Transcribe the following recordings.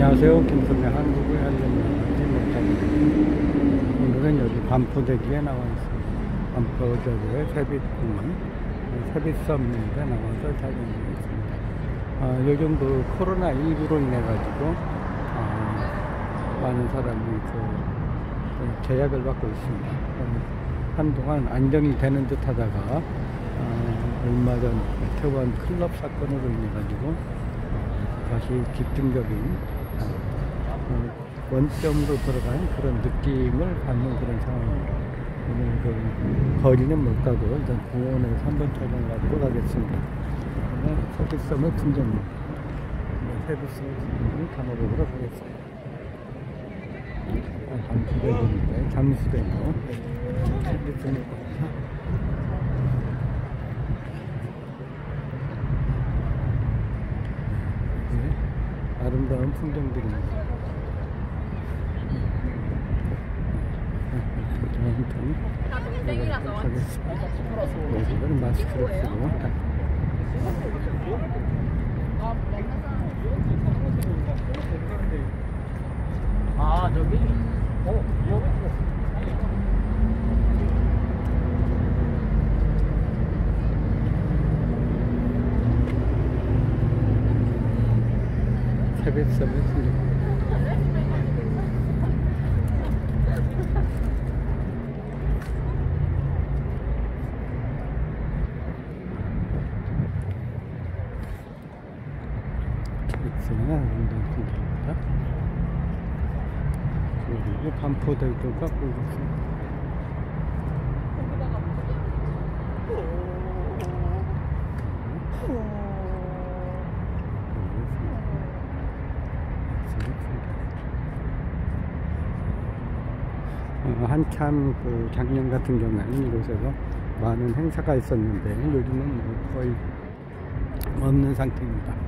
안녕하세요. 김선배 한국의 한국문화지 못합니다. 오늘은 여기 반포대교에 나와 있습니다. 반포대교의 세빛공원, 세빛섬에 나와서 촬영하고 있습니다. 아, 요즘 그 코로나19로 인해가지고, 아, 많은 사람이 그, 그 제약을 받고 있습니다. 어, 한동안 안정이 되는 듯 하다가, 아, 얼마 전 태원 클럽 사건으로 인해가지고, 어, 다시 집중적인 어, 원점으로 들어간 그런 느낌을 받는 그런 상황입니다. 오늘 그 거리는 못 가고 일단 공원에서 한번 촬영을 하도록 하겠습니다. 그러면 서비스섬의 풍경입니다. 서비스섬의 풍경을 담아보도록 하겠습니다. 잠수대교인데 잠수대교 서비스섬의 네, 아름다운 풍경들입니다. 아무튼 가겠습니다. 여기는 마스크를 쓰고 아 저기 어 여기 세뱃섬의 풍경. 세뱃섬의 아름다운 풍경입니다. 그리고 반포대교가 보이고 있습니다. 어, 한참 그 작년 같은 경우에는 이곳에서 많은 행사가 있었는데 요즘은 뭐 거의 없는 상태입니다.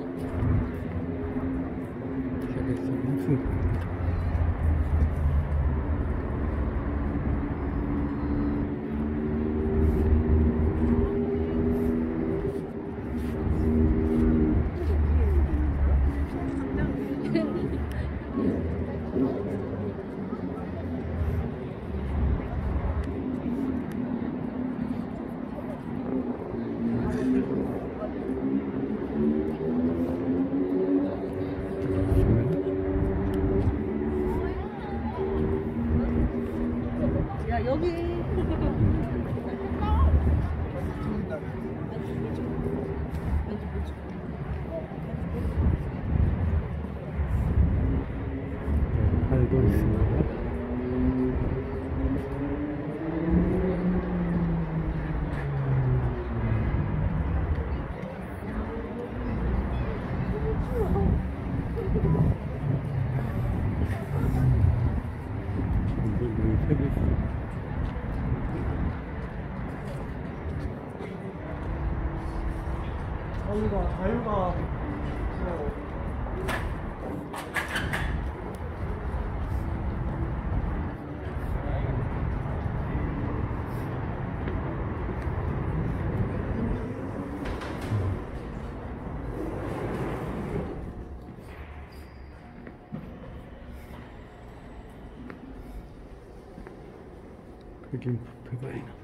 세뱃섬의 풍경. 야 여기 알고 있습니다. 여기 세빛섬. 자유가 자유가 그림 뷔페가 있나?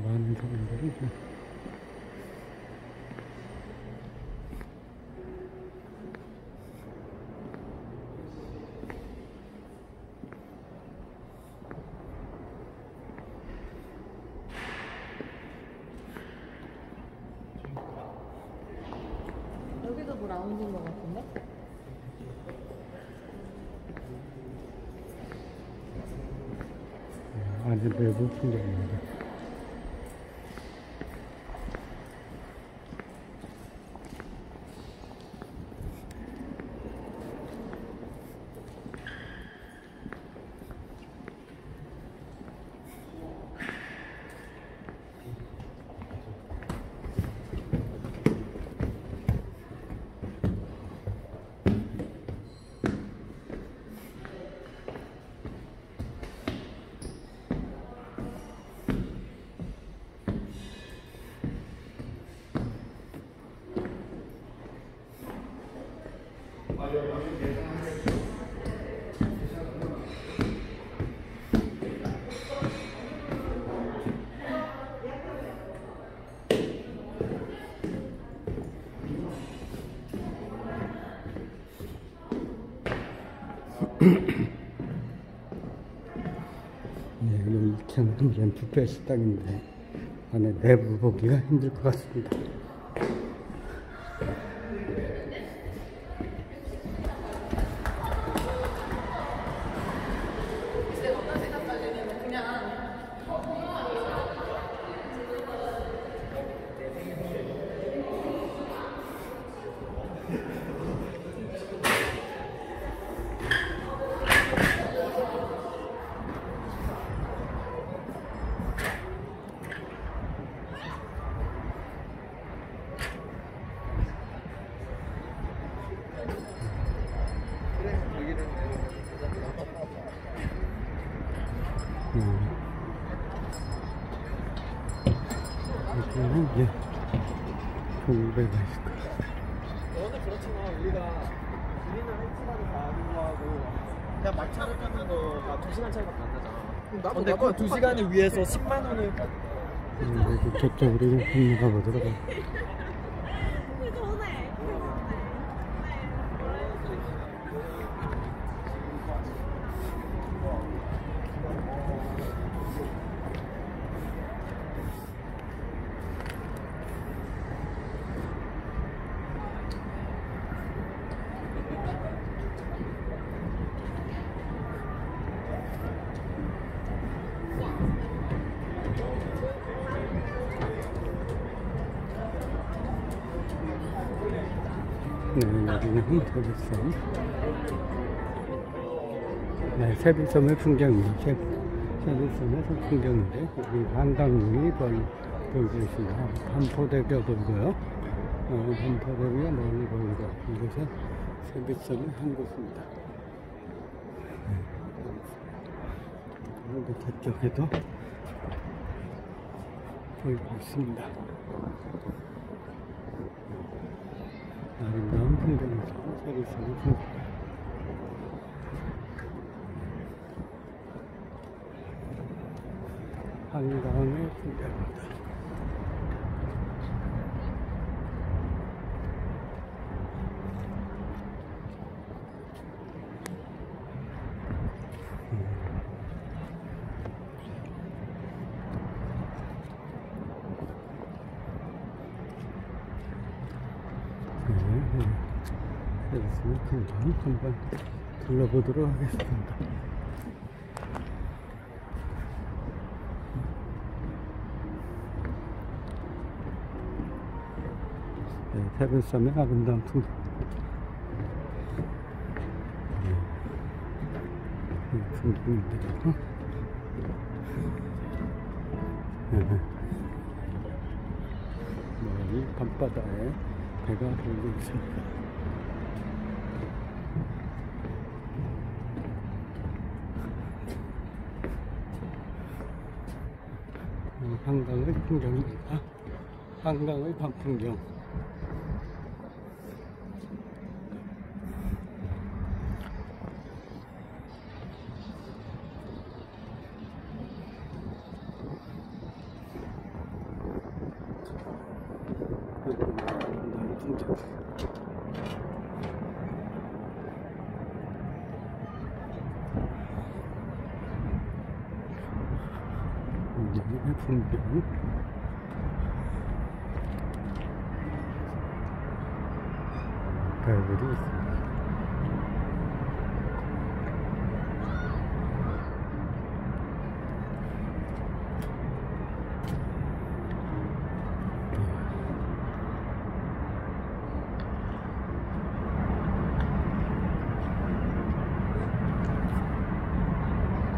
많은 사람들이 좀 여기도 뭐 라운지인 것 같은데? 아주 내부 풍 예, 네, 오늘 이렇게 하면 그냥 부페 식당인데 안에 내부 보기가 힘들 것 같습니다. 있을. 너는 그렇지만 우리가 우리는 한 시간을 가기도 하고 그냥 막차를 타면 거가 두 시간 차이밖에 안 나잖아. 근데 그두 시간을 위해서 10만 원을 음, 여기 저쪽으로 좀 건너가 보도록 하 네, 여기는 세비섬. 네, 세비섬의 풍경입니다. 세, 세비섬의 풍경인데, 여기 한강이 보이, 보이고 있습니다. 반포대교 보이고요. 어, 반포대교가 멀리 보이고, 이곳은 세비섬의 한 곳입니다. 네, 그리고 저쪽에도 보이고 있습니다. 아름다운 풍경에서 세비섬의 풍경. 한강의 풍경입니다. 풍경 한번 둘러보도록 하겠습니다. 네, 세뱃섬의 아름다운 풍경인데요. 네. 멀리 밤바다에 배가 돌고 있습니다. 한강의 풍경입니다. 한강의 밤풍경. 여기의 풍경. 별들이 있습니다.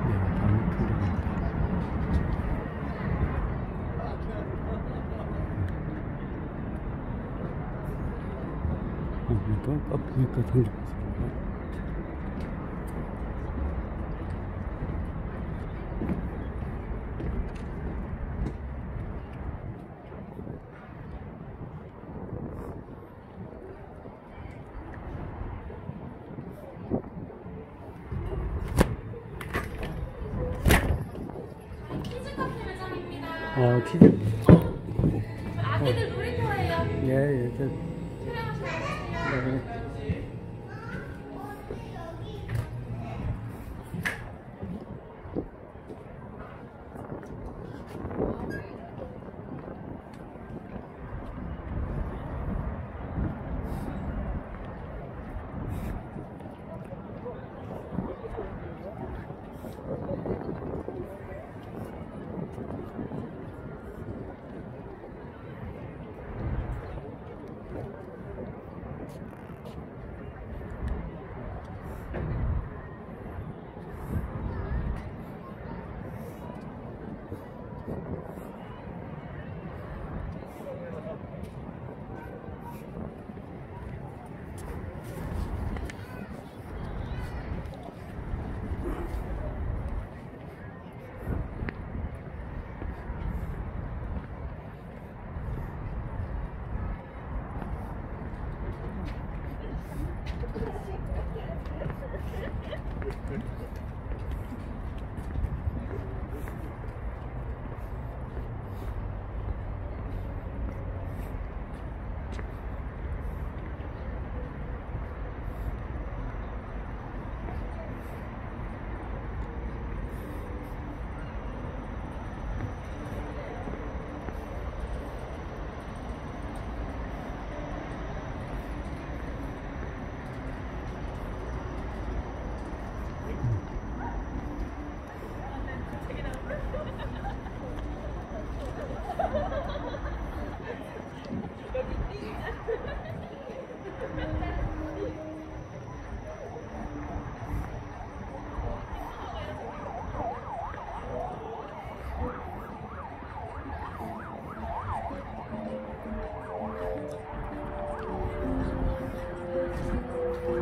네, 밤의 풍경입니다. 커피가 생겼습니다. 어, 키즈. 아기들 놀이터예요. 예, 예,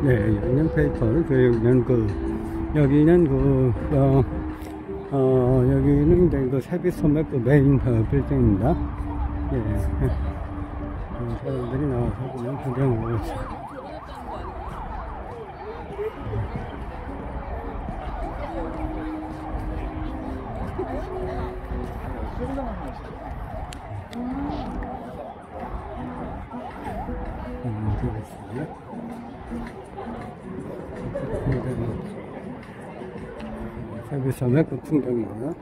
네, 영양페이퍼, 그, 여기는 그, 여기는 그, 어, 어, 여기는 이제 그 세빛섬의 그 메인 어, 빌딩입니다. 예. 예. 어, 사람들이 나와서 그냥 구경하고 있어요. 세빛섬의 그 풍경이고요.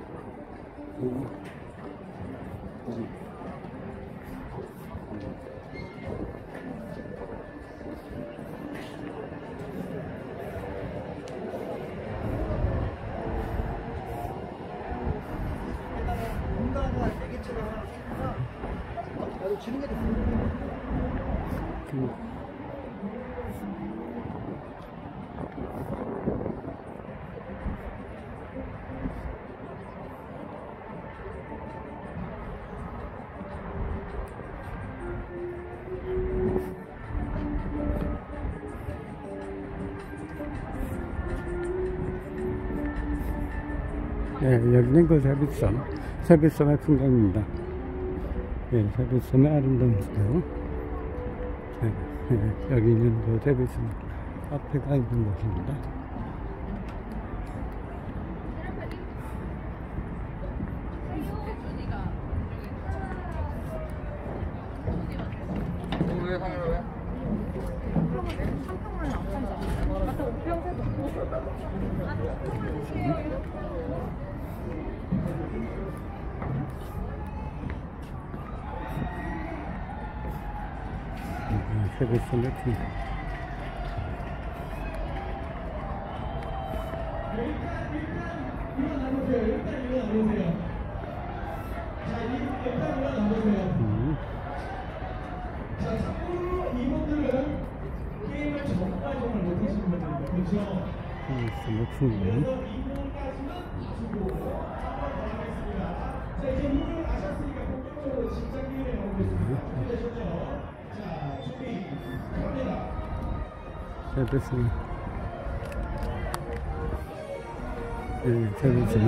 네, 여기는 그 세빛섬, 세빛섬의 풍경입니다. 예, 세빛섬의 아름다운 풍경. 네, 네, 여기는 그 세빛섬 카페가 있는 곳입니다. 네, 세빛 섬의 풍경. 음. 세빛섬의 풍경. 세빛섬. 예, 세빛섬의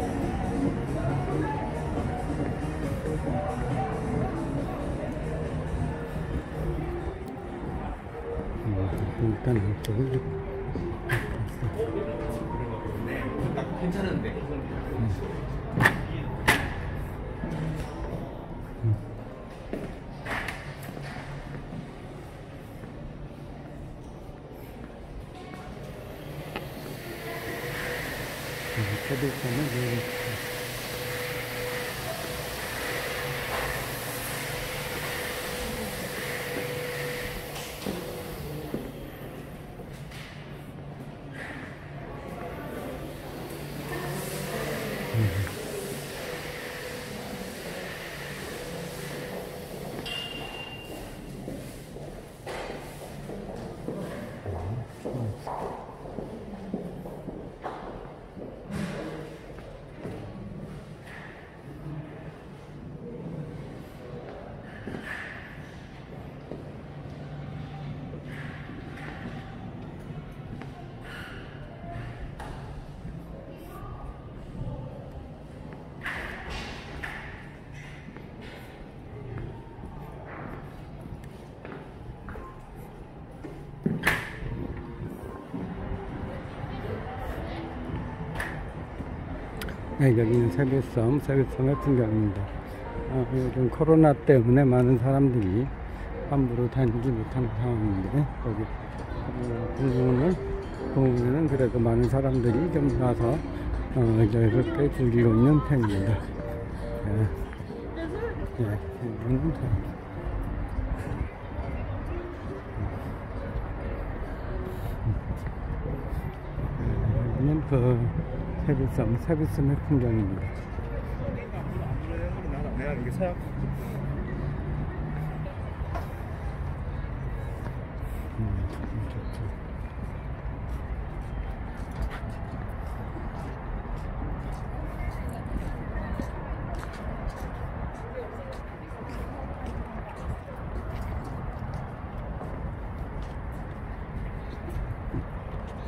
일단 안쪽을 괜찮은데. 세빛섬 네, 여기는 세뱃섬, 세뱃섬의 풍경입니다. 아, 요즘 코로나 때문에 많은 사람들이 함부로 다니지 못하는 상황인데, 여기 어, 공원을, 공원에는 그래도 많은 사람들이 좀 와서 어, 여유롭게 즐기고 있는 편입니다. 예, 예, 여기는 그 세뱃섬, 세뱃섬의 풍경입니다.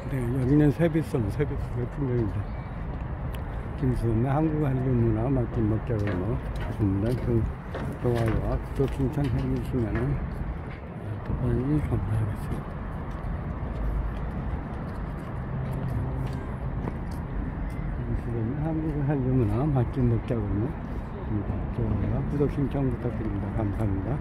네, 여기는 세빛섬, 세빛섬의 풍경입니다. 김수범의 한국 한류 문화 맛집 먹자고로 있습니다. 그 좋아요와 구독 신청 해 주시면은 대단히 감사하겠습니다. 김수범의 한국 한류 문화 맛집 입니다. 좋아요와 구독 신청 부탁드립니다. 감사합니다.